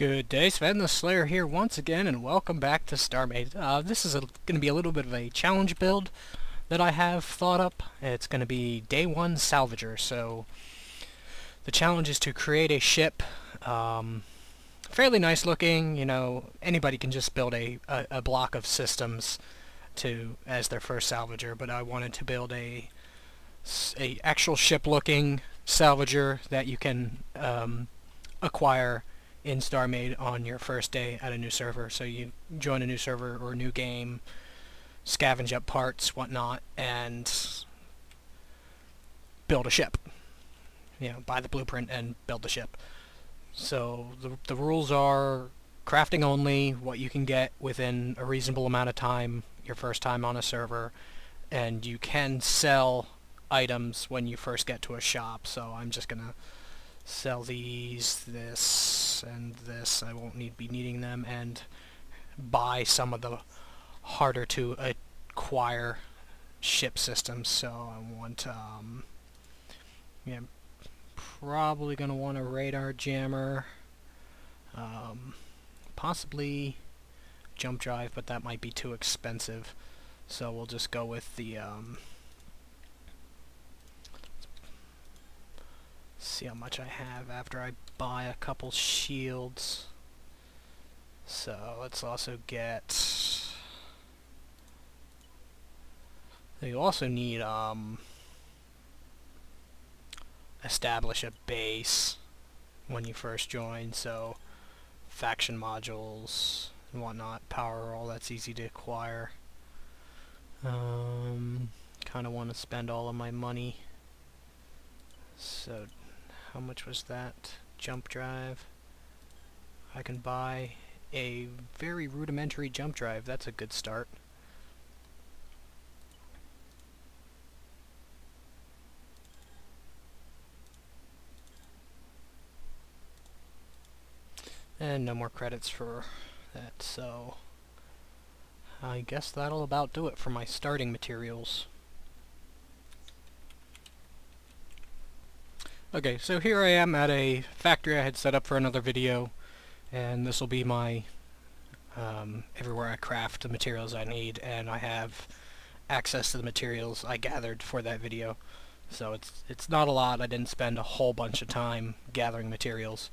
Good day, Sven the Slayer here once again, and welcome back to StarMade. Uh, this is going to be a little bit of a challenge build that I have thought up. It's going to be Day 1 Salvager, so the challenge is to create a ship, um, fairly nice looking, you know, anybody can just build a, a, a block of systems to as their first salvager, but I wanted to build a, a actual ship looking salvager that you can um, acquire in StarMade on your first day at a new server. So you join a new server or a new game, scavenge up parts, whatnot, and build a ship. You know, buy the blueprint and build the ship. So the, the rules are crafting only, what you can get within a reasonable amount of time, your first time on a server, and you can sell items when you first get to a shop. So I'm just to sell these, this, and this. I won't need be needing them, and buy some of the harder to acquire ship systems. So I want, um, yeah, probably going to want a radar jammer, um, possibly jump drive, but that might be too expensive. So we'll just go with the, um, see how much I have after I buy a couple shields. So let's also get... You also need, um, establish a base when you first join, so faction modules and whatnot, power, all that's easy to acquire. Um, kind of want to spend all of my money. So how much was that? Jump drive. I can buy a very rudimentary jump drive. That's a good start. And no more credits for that, so I guess that'll about do it for my starting materials. Okay, so here I am at a factory I had set up for another video, and this will be my um, everywhere I craft the materials I need, and I have access to the materials I gathered for that video. So it's it's not a lot, I didn't spend a whole bunch of time gathering materials.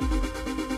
うん。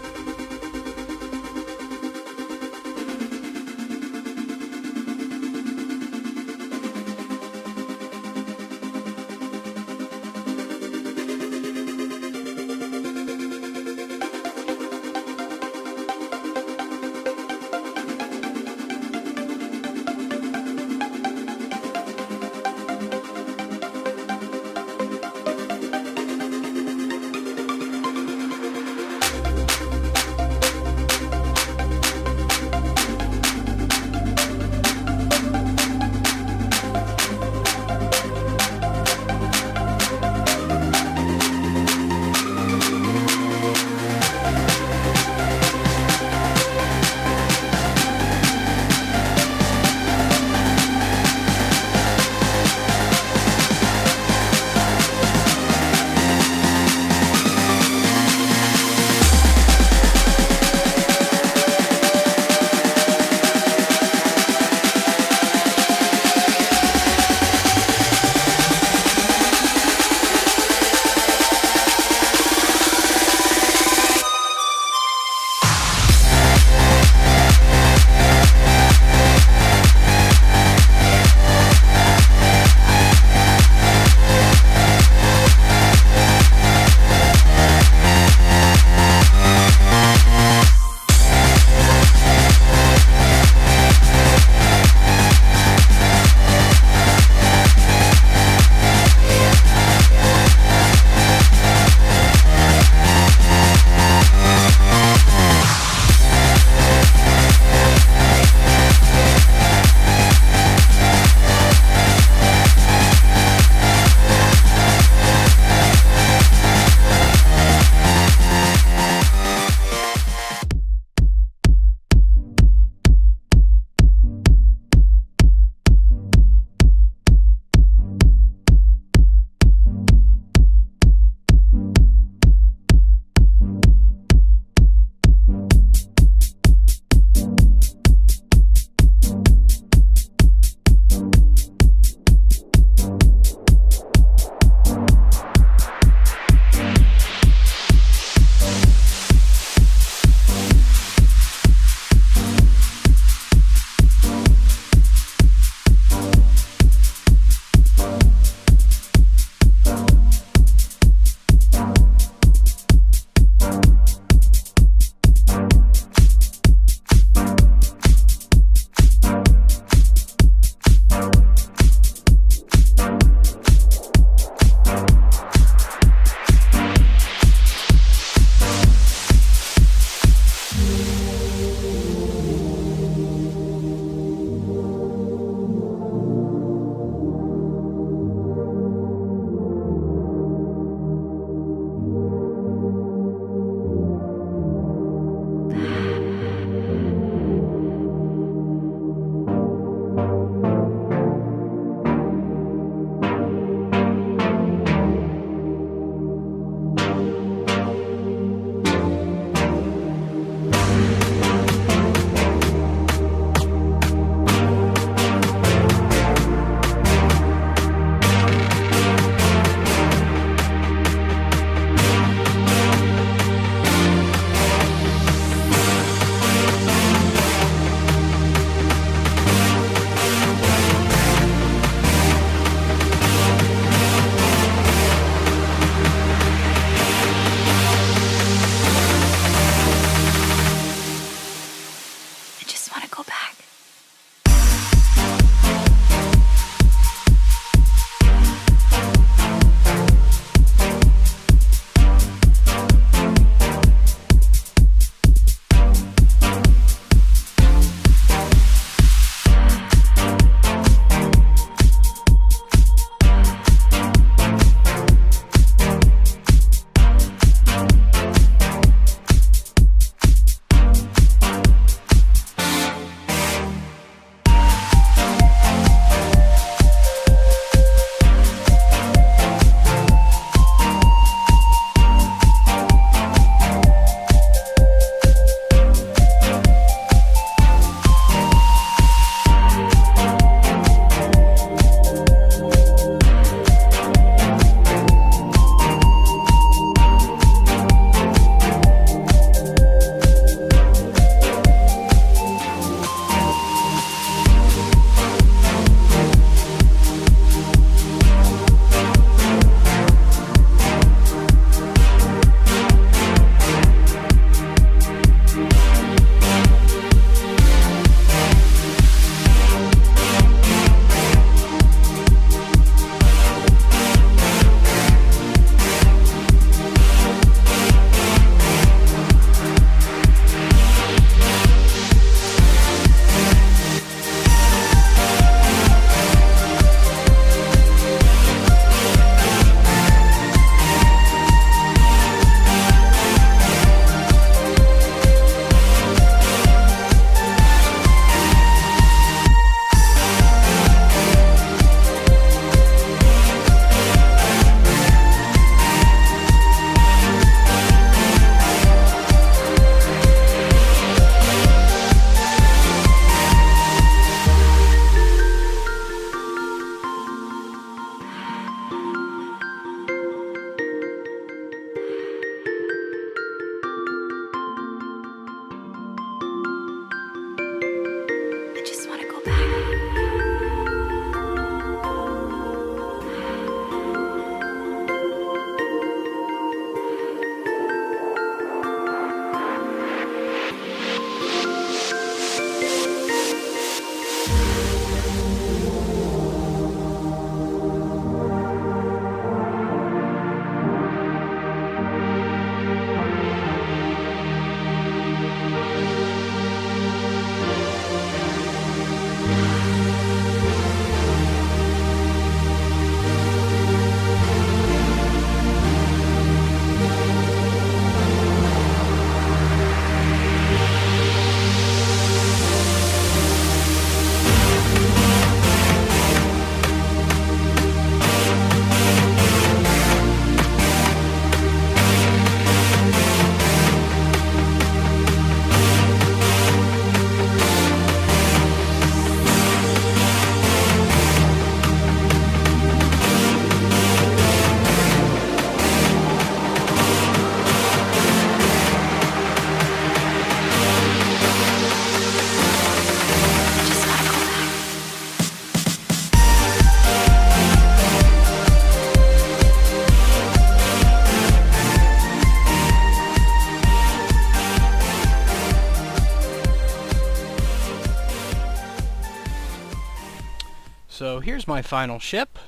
Here's my final ship.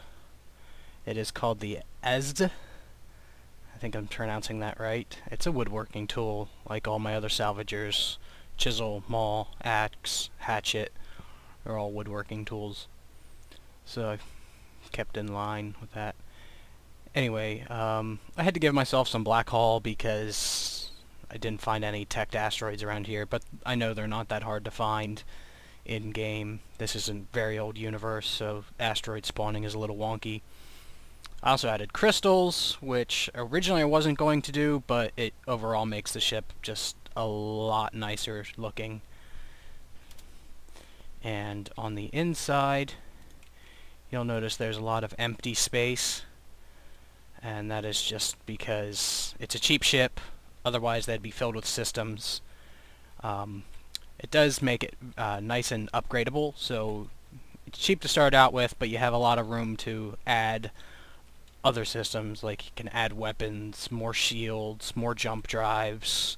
It is called the Adze. I think I'm pronouncing that right. It's a woodworking tool, like all my other salvagers. Chisel, maul, axe, hatchet. They're all woodworking tools. So I kept in line with that. Anyway, um, I had to give myself some black hole because I didn't find any teched asteroids around here, but I know they're not that hard to find in-game. This is a very old universe, so asteroid spawning is a little wonky. I also added crystals, which originally I wasn't going to do, but it overall makes the ship just a lot nicer looking. And on the inside, you'll notice there's a lot of empty space and that is just because it's a cheap ship otherwise they'd be filled with systems um, it does make it uh, nice and upgradable so it's cheap to start out with but you have a lot of room to add other systems like you can add weapons, more shields, more jump drives.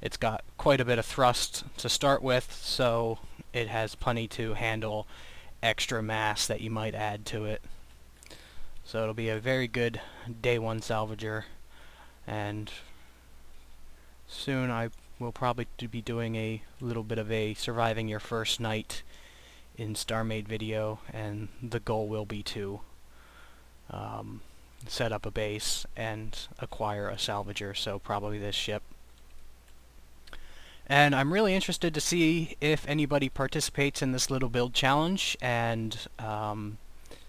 It's got quite a bit of thrust to start with so it has plenty to handle extra mass that you might add to it. So it'll be a very good day one salvager and soon I will probably be doing a little bit of a surviving your first night in StarMade video and the goal will be to um, set up a base and acquire a salvager so probably this ship. And I'm really interested to see if anybody participates in this little build challenge and um,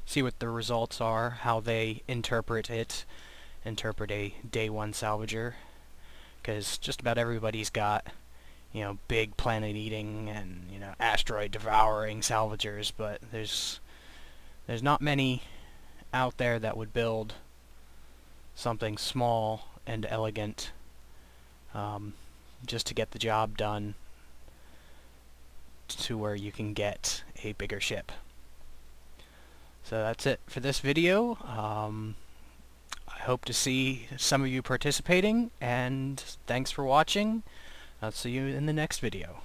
see what the results are, how they interpret it, interpret a day one salvager, because just about everybody's got, you know, big planet-eating and, you know, asteroid-devouring salvagers, but there's, there's not many out there that would build something small and elegant um, just to get the job done to where you can get a bigger ship. So that's it for this video. Um, hope to see some of you participating, and thanks for watching. I'll see you in the next video.